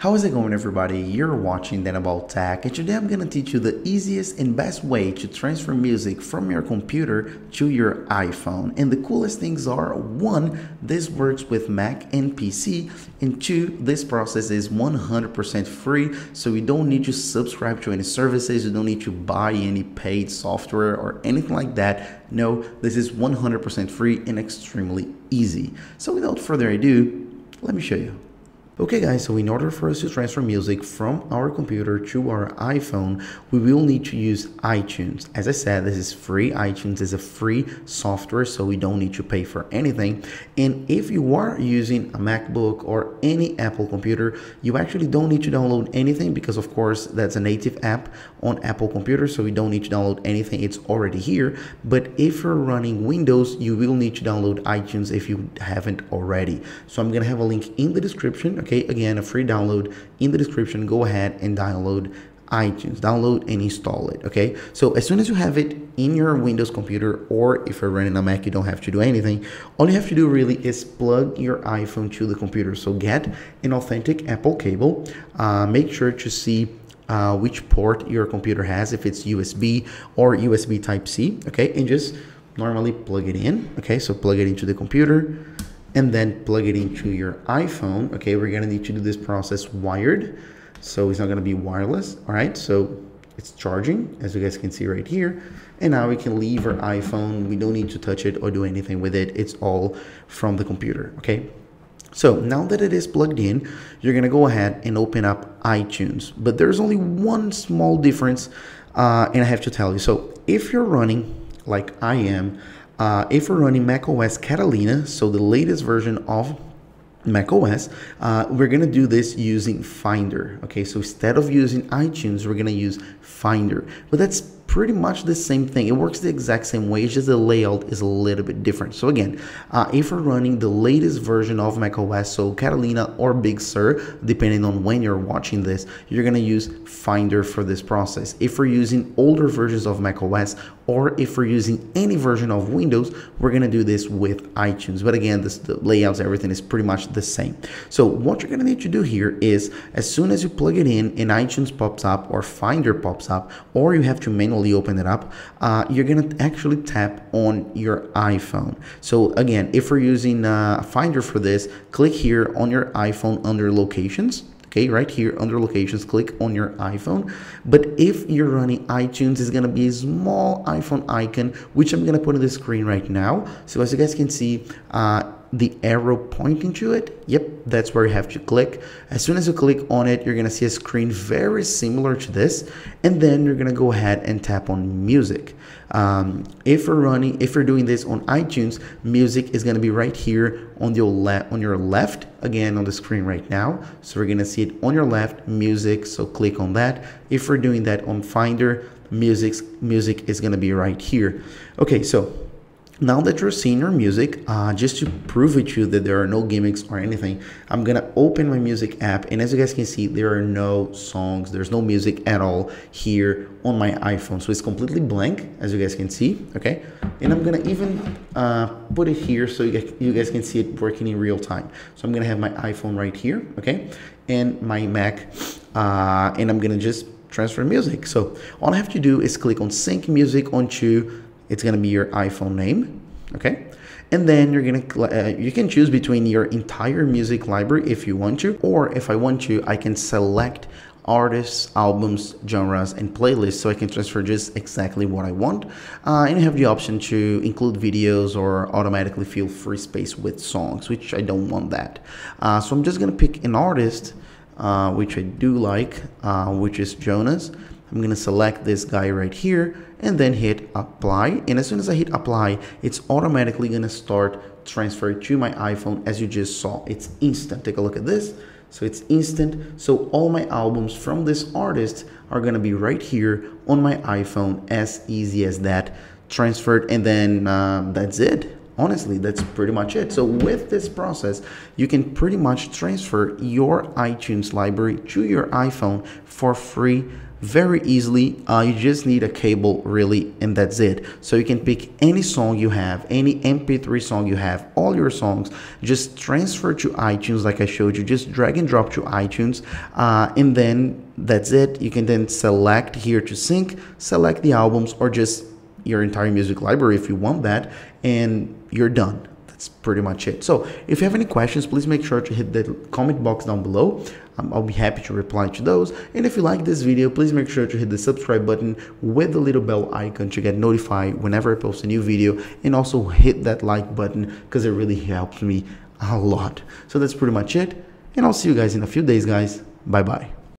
How is it going everybody? You're watching Daniel About Tech and today I'm to teach you the easiest and best way to transfer music from your computer to your iPhone. And the coolest things are one, this works with Mac and PC and two, this process is 100% free so you don't need to subscribe to any services, you don't need to buy any paid software or anything like that. No, this is 100% free and extremely easy. So without further ado, let me show you. Okay guys, so in order for us to transfer music from our computer to our iPhone, we will need to use iTunes. As I said, this is free. iTunes is a free software, so we don't need to pay for anything. And if you are using a MacBook or any Apple computer, you actually don't need to download anything because of course that's a native app on Apple computers, so we don't need to download anything. It's already here. But if you're running Windows, you will need to download iTunes if you haven't already. So I'm gonna have a link in the description. Okay okay again a free download in the description. Go ahead and download iTunes. Download and install it okay? So as soon as you have it in your Windows computer or if you're running a Mac you don't have to do anything. All you have to do really is plug your iPhone to the computer. So get an authentic Apple cable. Uh, make sure to see uh, which port your computer has if it's USB or USB type C okay? And just normally plug it in okay? So plug it into the computer and then plug it into your iPhone. Okay, we're gonna need to do this process wired. So it's not gonna be wireless, all right? So it's charging, as you guys can see right here. And now we can leave our iPhone. We don't need to touch it or do anything with it. It's all from the computer, okay? So now that it is plugged in, you're gonna go ahead and open up iTunes. But there's only one small difference, uh, and I have to tell you. So if you're running like I am, uh, if we're running macOS Catalina, so the latest version of macOS, uh, we're gonna do this using Finder. Okay, so instead of using iTunes, we're gonna use Finder. But that's pretty much the same thing. It works the exact same way, it's just the layout is a little bit different. So again, uh, if we're running the latest version of macOS, so Catalina or Big Sur, depending on when you're watching this, you're gonna use Finder for this process. If we're using older versions of macOS, or if we're using any version of Windows, we're gonna do this with iTunes. But again, this, the layouts, everything is pretty much the same. So what you're gonna need to do here is, as soon as you plug it in and iTunes pops up or Finder pops up, or you have to manually open it up, uh, you're gonna actually tap on your iPhone. So again, if we're using uh, Finder for this, click here on your iPhone under locations okay right here under locations click on your iphone. But if you're running itunes it's going to be a small iphone icon which i'm going to put on the screen right now. So as you guys can see uh, the arrow pointing to it yep that's where you have to click. As soon as you click on it you're gonna see a screen very similar to this and then you're gonna go ahead and tap on music. Um, if you're running if you're doing this on iTunes music is gonna be right here on your left on your left again on the screen right now. So we're gonna see it on your left music so click on that. If we're doing that on Finder music music is gonna be right here. Okay so now that you're seeing your music, uh, just to prove with you that there are no gimmicks or anything, I'm gonna open my music app and as you guys can see, there are no songs, there's no music at all here on my iPhone. So it's completely blank, as you guys can see, okay? And I'm gonna even uh, put it here so you guys, you guys can see it working in real time. So I'm gonna have my iPhone right here, okay? And my Mac, uh, and I'm gonna just transfer music. So all I have to do is click on sync music onto it's going to be your iPhone name, okay? And then you're going to, uh, you can choose between your entire music library if you want to, or if I want to, I can select artists, albums, genres, and playlists so I can transfer just exactly what I want. Uh, and you have the option to include videos or automatically fill free space with songs, which I don't want that. Uh, so I'm just gonna pick an artist, uh, which I do like, uh, which is Jonas. I'm going to select this guy right here and then hit apply. And as soon as I hit apply, it's automatically going to start transfer to my iPhone as you just saw. It's instant. Take a look at this. So it's instant. So all my albums from this artist are going to be right here on my iPhone as easy as that transferred. And then um, that's it honestly that's pretty much it so with this process you can pretty much transfer your itunes library to your iphone for free very easily. Uh, you just need a cable really and that's it. So you can pick any song you have any mp3 song you have all your songs. Just transfer to itunes like i showed you. Just drag and drop to itunes uh, and then that's it. You can then select here to sync select the albums or just your entire music library if you want that and you're done that's pretty much it. So if you have any questions, please make sure to hit the comment box down below. Um, I'll be happy to reply to those. And if you like this video, please make sure to hit the subscribe button with the little bell icon to get notified whenever I post a new video. And also hit that like button because it really helps me a lot. So that's pretty much it. And I'll see you guys in a few days, guys. Bye bye.